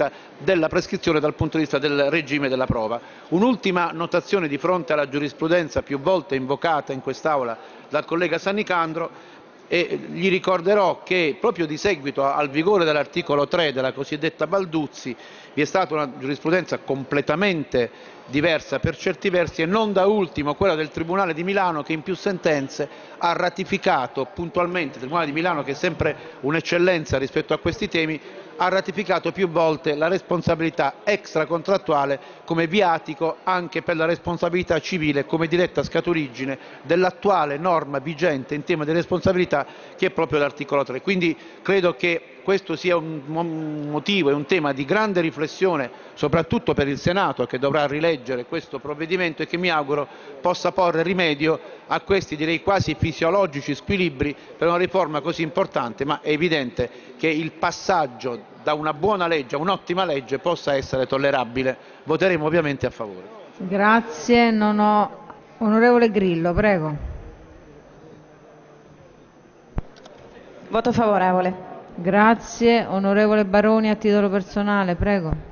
vista della prescrizione dal punto di vista del regime della prova. Un'ultima notazione di fronte alla giurisprudenza più volte invocata in quest'Aula dal collega Sannicandro gli ricorderò che proprio di seguito al vigore dell'articolo 3 della cosiddetta Balduzzi vi è stata una giurisprudenza completamente diversa per certi versi e non da ultimo quella del Tribunale di Milano che in più sentenze ha ratificato puntualmente, il Tribunale di Milano che è sempre un'eccellenza rispetto a questi temi, ha ratificato più volte la responsabilità extracontrattuale come viatico anche per la responsabilità civile come diretta scaturigine dell'attuale norma vigente in tema di responsabilità che è proprio l'articolo 3. Quindi credo che questo sia un motivo e un tema di grande riflessione soprattutto per il Senato che dovrà rileggere questo provvedimento e che mi auguro possa porre rimedio a questi direi quasi fisiologici squilibri per una riforma così importante, ma è evidente che il passaggio da una buona legge a un'ottima legge possa essere tollerabile. Voteremo ovviamente a favore. Grazie, non ho... Onorevole Grillo, prego. Voto favorevole. Grazie. Onorevole Baroni a titolo personale, prego.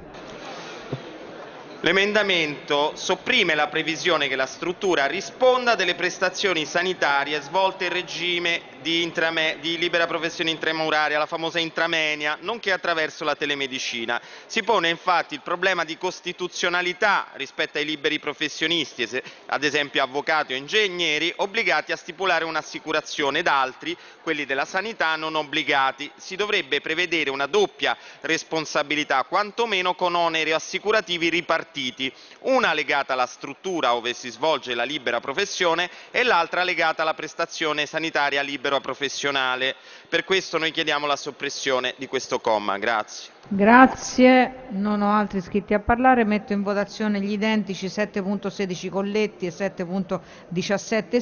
L'emendamento sopprime la previsione che la struttura risponda delle prestazioni sanitarie svolte in regime di, intrame, di libera professione intramuraria, la famosa intramenia, nonché attraverso la telemedicina. Si pone infatti il problema di costituzionalità rispetto ai liberi professionisti, ad esempio avvocati o ingegneri, obbligati a stipulare un'assicurazione ed altri, quelli della sanità, non obbligati. Si dovrebbe prevedere una doppia responsabilità, quantomeno con oneri assicurativi ripartiti partiti, una legata alla struttura dove si svolge la libera professione e l'altra legata alla prestazione sanitaria libera professionale. Per questo noi chiediamo la soppressione di questo comma. Grazie. Grazie, non ho altri iscritti a parlare, metto in votazione gli identici 7.16 Colletti e 7.17